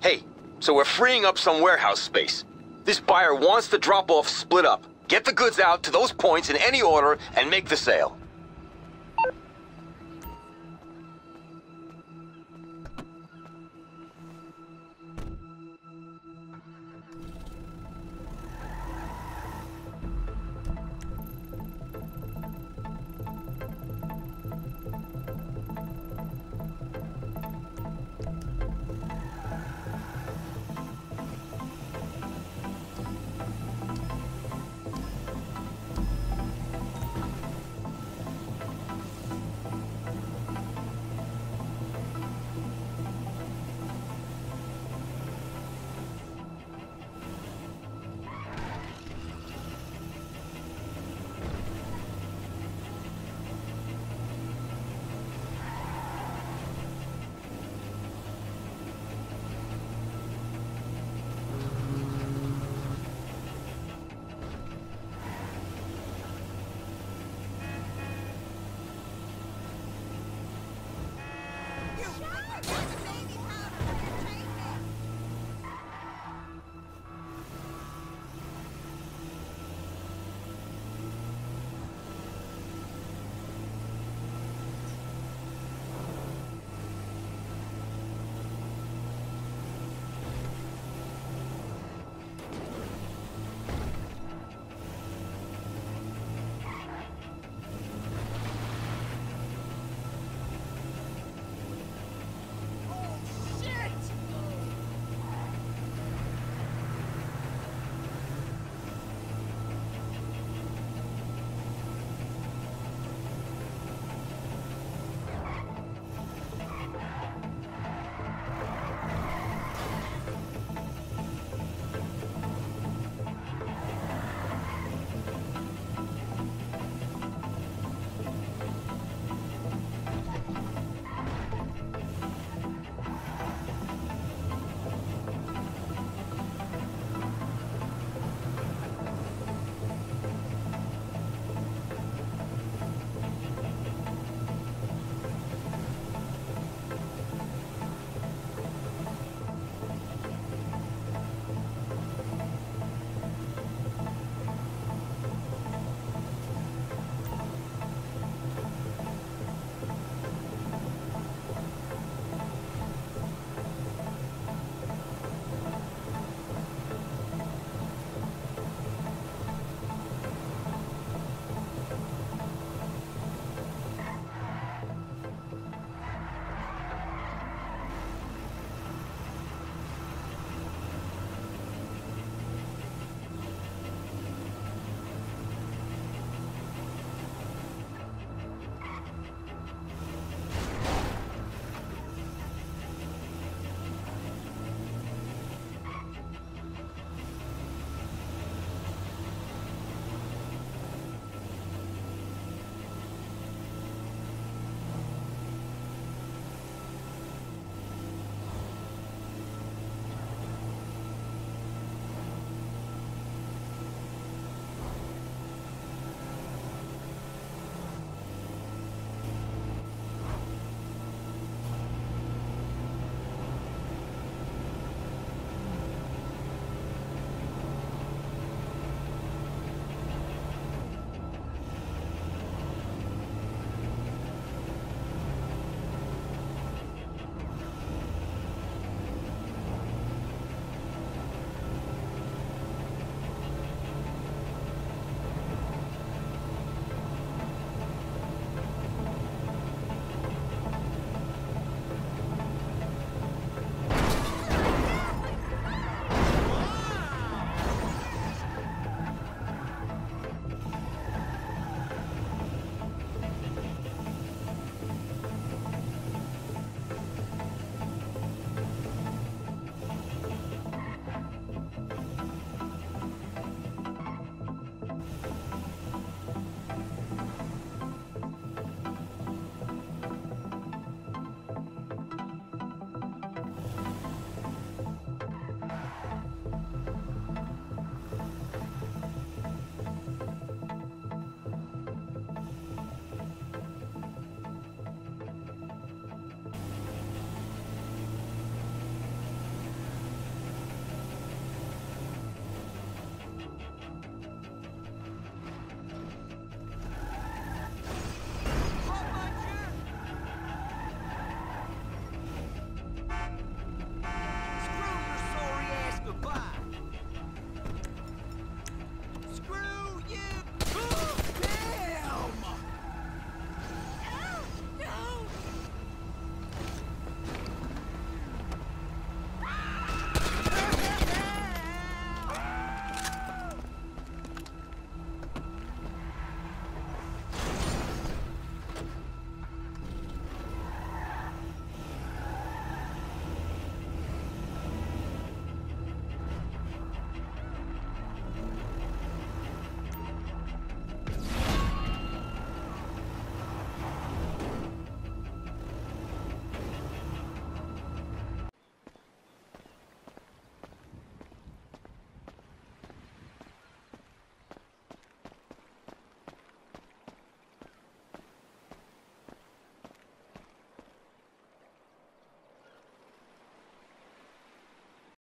Hey, so we're freeing up some warehouse space. This buyer wants the drop-off split up. Get the goods out to those points in any order and make the sale.